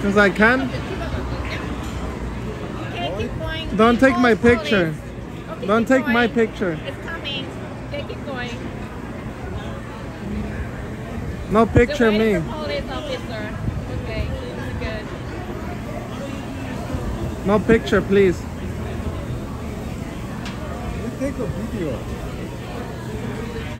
Because I can. Don't take my picture. Don't take my picture. No picture me. No picture, please. You take a video.